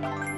Música